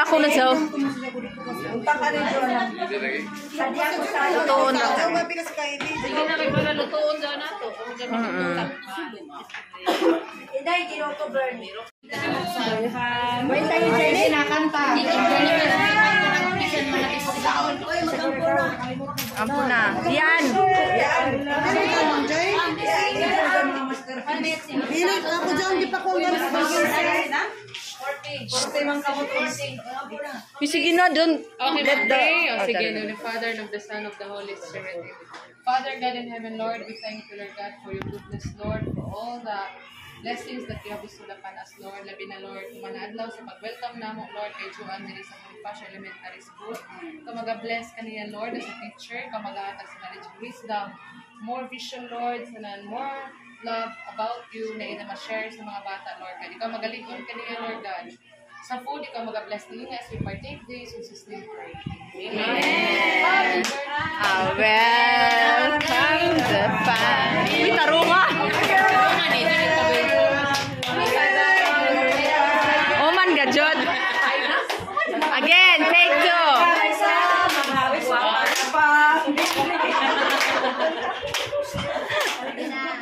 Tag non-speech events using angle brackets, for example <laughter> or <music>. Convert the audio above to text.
ako na sa... Lutoon na ka. Sige na, kayo pala lutoon daw na to. Iday, giroto burn. Wait tayo, Jenny. Sinakanta. Ampo na. Yan. Yan. Ako dyan, di pa ko yan. Yung sige na dun. Okay, Let the-. O Oh, sige, the Father, and of the Son, of the Holy Spirit. Father God in heaven, Lord, we thank you, Lord God, for your goodness, Lord, for all the blessings that you have bestowed upon us, Lord. Labi na, Lord, kumanadlaw sa pag-welcome namo, Lord, kay Juan diri sa Bonifacio Elementary School. Kamaga-bless kaniya, Lord, as a teacher, kamaga-atag sa knowledge wisdom, more vision, Lord, sanan more love about you na ina ma-share sa mga bata, Lord God. Ikaw magalingon kaniya, Lord God. Sa food, ikaw mag-bless nila as we partake this, in Jesus' name pray. Amen. Birthday. Ah, welcome the family. Uy, tarungan. Oh man, gajod. Again, take two. <laughs>